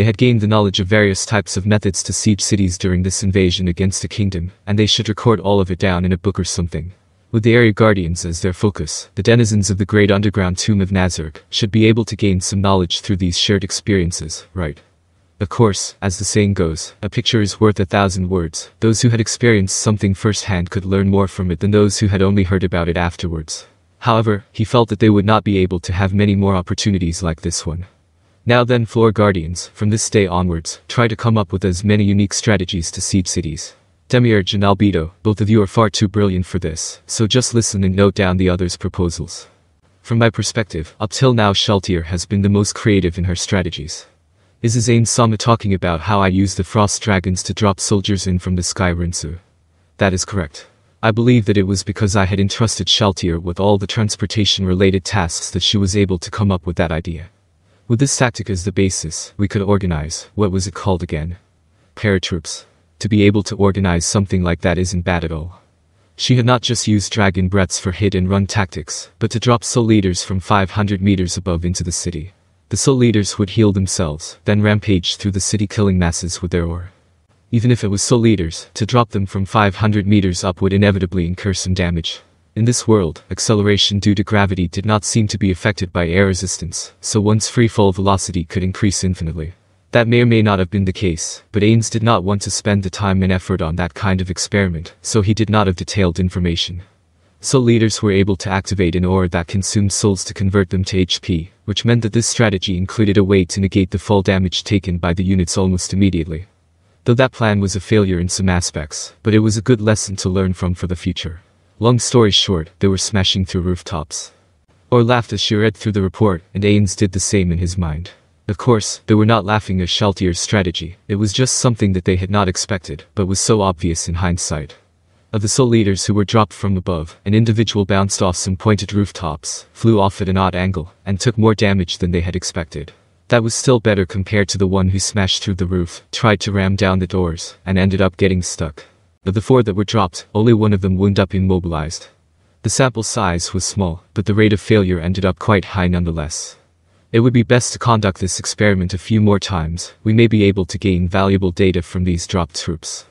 They had gained the knowledge of various types of methods to siege cities during this invasion against a kingdom, and they should record all of it down in a book or something. With the area guardians as their focus, the denizens of the great underground tomb of Nazarick should be able to gain some knowledge through these shared experiences, right? Of course, as the saying goes, a picture is worth a thousand words. Those who had experienced something firsthand could learn more from it than those who had only heard about it afterwards. However, he felt that they would not be able to have many more opportunities like this one. Now then, floor guardians, from this day onwards, try to come up with as many unique strategies to siege cities. Demiurge and Albedo, both of you are far too brilliant for this, so just listen and note down the others' proposals. From my perspective, up till now Shalltear has been the most creative in her strategies. This Is Ainz Sama talking about how I use the frost dragons to drop soldiers in from the sky Rinsu? That is correct. I believe that it was because I had entrusted Shalltear with all the transportation-related tasks that she was able to come up with that idea. With this tactic as the basis, we could organize, what was it called again? Paratroops. To be able to organize something like that isn't bad at all. She had not just used dragon breaths for hit and run tactics, but to drop soul eaters from 500 meters above into the city. The soul eaters would heal themselves, then rampage through the city killing masses with their aura. Even if it was soul eaters, to drop them from 500 meters up would inevitably incur some damage. In this world, acceleration due to gravity did not seem to be affected by air resistance, so one's freefall velocity could increase infinitely. That may or may not have been the case, but Ainz did not want to spend the time and effort on that kind of experiment, so he did not have detailed information. Soul eaters were able to activate an aura that consumed souls to convert them to HP, which meant that this strategy included a way to negate the fall damage taken by the units almost immediately. Though that plan was a failure in some aspects, but it was a good lesson to learn from for the future. Long story short, they were smashing through rooftops. Or laughed as she read through the report, and Ainz did the same in his mind. Of course, they were not laughing at Shalltear's strategy, it was just something that they had not expected, but was so obvious in hindsight. Of the soul eaters who were dropped from above, an individual bounced off some pointed rooftops, flew off at an odd angle, and took more damage than they had expected. That was still better compared to the one who smashed through the roof, tried to ram down the doors, and ended up getting stuck. Of the four that were dropped, only one of them wound up immobilized. The sample size was small, but the rate of failure ended up quite high nonetheless. It would be best to conduct this experiment a few more times, we may be able to gain valuable data from these dropped troops.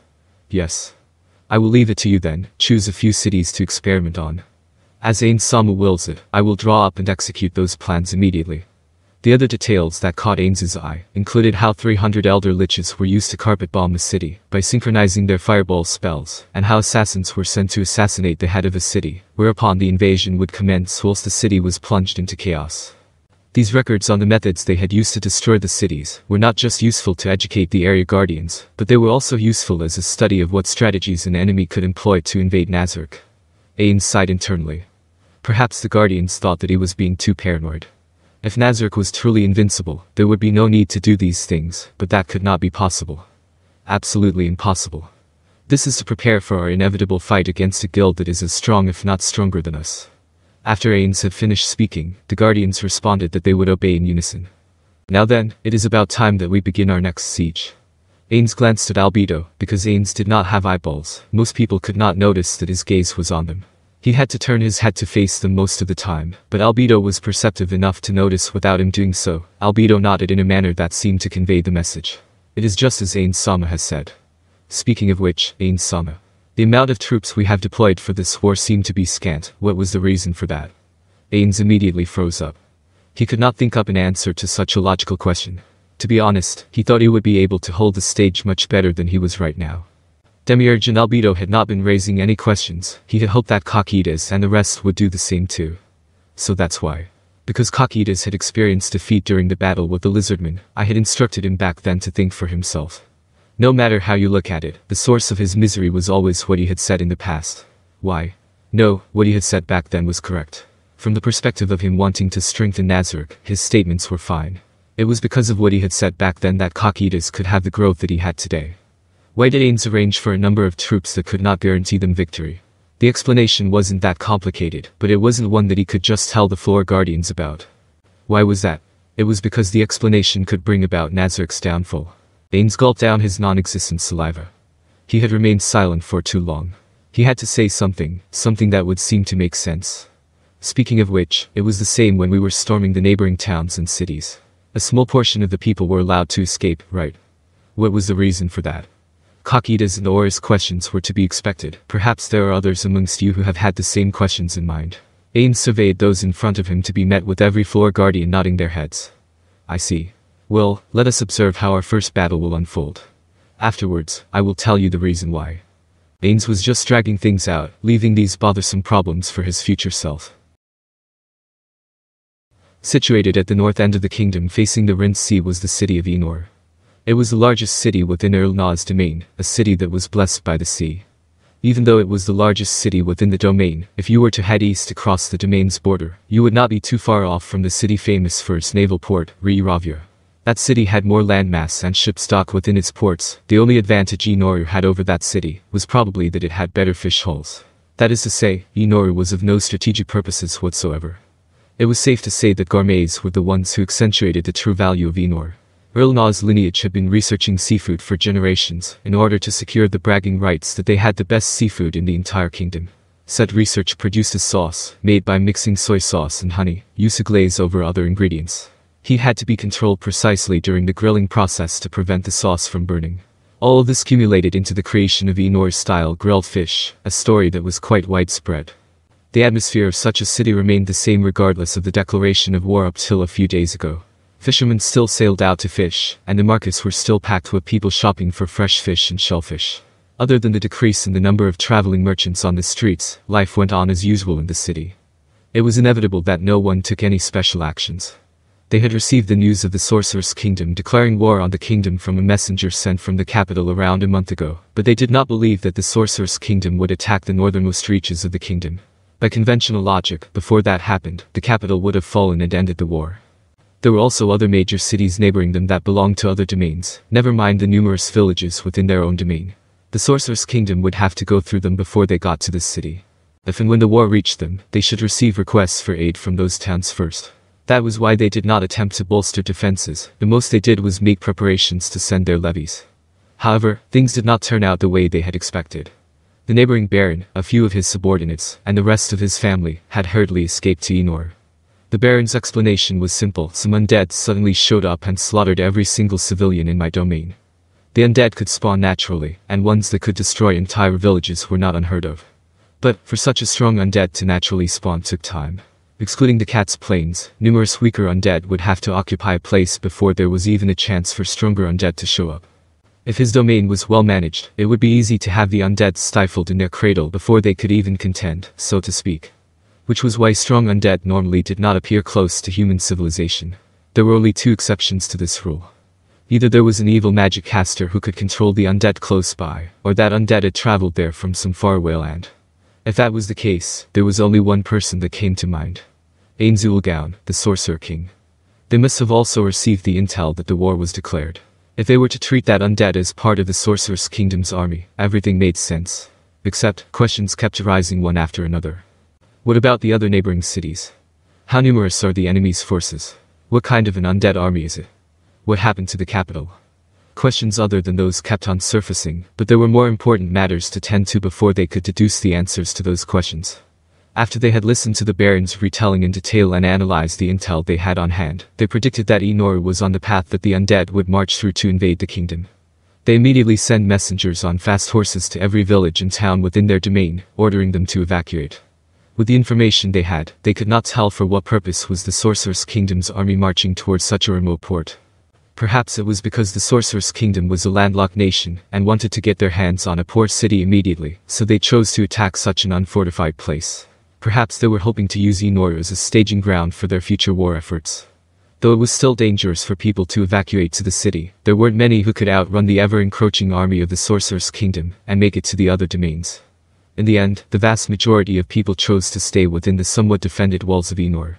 Yes. I will leave it to you then, choose a few cities to experiment on. As Ainz Sama wills it, I will draw up and execute those plans immediately. The other details that caught Ainz's eye included how 300 Elder Liches were used to carpet bomb a city by synchronizing their fireball spells, and how assassins were sent to assassinate the head of a city, whereupon the invasion would commence whilst the city was plunged into chaos. These records on the methods they had used to destroy the cities were not just useful to educate the area guardians, but they were also useful as a study of what strategies an enemy could employ to invade Nazarick. Ainz sighed internally. Perhaps the guardians thought that he was being too paranoid. If Nazarick was truly invincible, there would be no need to do these things, but that could not be possible. Absolutely impossible. This is to prepare for our inevitable fight against a guild that is as strong if not stronger than us. After Ainz had finished speaking, the Guardians responded that they would obey in unison. Now then, it is about time that we begin our next siege. Ainz glanced at Albedo, because Ainz did not have eyeballs, most people could not notice that his gaze was on them. He had to turn his head to face them most of the time, but Albedo was perceptive enough to notice without him doing so. Albedo nodded in a manner that seemed to convey the message. It is just as Ainz Sama has said. Speaking of which, Ainz Sama. The amount of troops we have deployed for this war seemed to be scant. What was the reason for that? Ainz immediately froze up. He could not think up an answer to such a logical question. To be honest, he thought he would be able to hold the stage much better than he was right now. Demiurge and Albedo had not been raising any questions. He had hoped that Cocytus and the rest would do the same too. So that's why. Because Cocytus had experienced defeat during the battle with the Lizardman, I had instructed him back then to think for himself. No matter how you look at it, the source of his misery was always what he had said in the past. Why? No, what he had said back then was correct. From the perspective of him wanting to strengthen Nazarick, his statements were fine. It was because of what he had said back then that Cocytus could have the growth that he had today. Why did Ainz arrange for a number of troops that could not guarantee them victory? The explanation wasn't that complicated, but it wasn't one that he could just tell the floor guardians about. Why was that? It was because the explanation could bring about Nazarick's downfall. Ainz gulped down his non-existent saliva. He had remained silent for too long. He had to say something, something that would seem to make sense. Speaking of which, it was the same when we were storming the neighboring towns and cities. A small portion of the people were allowed to escape, right? What was the reason for that? Kakida's and Aura's questions were to be expected. Perhaps there are others amongst you who have had the same questions in mind. Ainz surveyed those in front of him to be met with every floor guardian nodding their heads. I see. Well, let us observe how our first battle will unfold. Afterwards, I will tell you the reason why. Ainz was just dragging things out, leaving these bothersome problems for his future self. Situated at the north end of the kingdom facing the Rinse Sea was the city of Enor. It was the largest city within Earl Na's domain, a city that was blessed by the sea. Even though it was the largest city within the domain, if you were to head east across the domain's border, you would not be too far off from the city famous for its naval port, Riravia. That city had more landmass and ship stock within its ports. The only advantage Inoru had over that city was probably that it had better fish hulls. That is to say, Inoru was of no strategic purposes whatsoever. It was safe to say that gourmets were the ones who accentuated the true value of Enor. Earl Na's lineage had been researching seafood for generations in order to secure the bragging rights that they had the best seafood in the entire kingdom. Said research produced a sauce, made by mixing soy sauce and honey, used to glaze over other ingredients. He had to be controlled precisely during the grilling process to prevent the sauce from burning. All of this cumulated into the creation of Enor-style grilled fish, a story that was quite widespread. The atmosphere of such a city remained the same regardless of the declaration of war up till a few days ago. Fishermen still sailed out to fish, and the markets were still packed with people shopping for fresh fish and shellfish. Other than the decrease in the number of traveling merchants on the streets, life went on as usual in the city. It was inevitable that no one took any special actions. They had received the news of the Sorceress Kingdom declaring war on the kingdom from a messenger sent from the capital around a month ago, but they did not believe that the Sorceress Kingdom would attack the northernmost reaches of the kingdom. By conventional logic, before that happened, the capital would have fallen and ended the war. There were also other major cities neighboring them that belonged to other domains, never mind the numerous villages within their own domain. The Sorcerer's Kingdom would have to go through them before they got to this city. If and when the war reached them, they should receive requests for aid from those towns first. That was why they did not attempt to bolster defenses, the most they did was make preparations to send their levies. However, things did not turn out the way they had expected. The neighboring baron, a few of his subordinates, and the rest of his family, had hurriedly escaped to Enor. The Baron's explanation was simple. Some undead suddenly showed up and slaughtered every single civilian in my domain. The undead could spawn naturally, and ones that could destroy entire villages were not unheard of. But, for such a strong undead to naturally spawn took time. Excluding the Katze Plains, numerous weaker undead would have to occupy a place before there was even a chance for stronger undead to show up. If his domain was well managed, it would be easy to have the undead stifled in their cradle before they could even contend, so to speak which was why strong undead normally did not appear close to human civilization. There were only two exceptions to this rule. Either there was an evil magic caster who could control the undead close by, or that undead had traveled there from some faraway land. If that was the case, there was only one person that came to mind. Ainz Ooal Gown, the Sorcerer King. They must have also received the intel that the war was declared. If they were to treat that undead as part of the Sorcerer's Kingdom's army, everything made sense. Except, questions kept arising one after another. What about the other neighboring cities? How numerous are the enemy's forces? What kind of an undead army is it? What happened to the capital? Questions other than those kept on surfacing, but there were more important matters to tend to before they could deduce the answers to those questions. After they had listened to the Baron's retelling in detail and analyzed the intel they had on hand, they predicted that Enor was on the path that the undead would march through to invade the kingdom. They immediately send messengers on fast horses to every village and town within their domain, ordering them to evacuate. With the information they had, they could not tell for what purpose was the Sorceress Kingdom's army marching towards such a remote port. Perhaps it was because the Sorceress Kingdom was a landlocked nation and wanted to get their hands on a port city immediately, so they chose to attack such an unfortified place. Perhaps they were hoping to use Enor as a staging ground for their future war efforts. Though it was still dangerous for people to evacuate to the city, there weren't many who could outrun the ever-encroaching army of the Sorceress Kingdom and make it to the other domains. In the end, the vast majority of people chose to stay within the somewhat defended walls of Enor.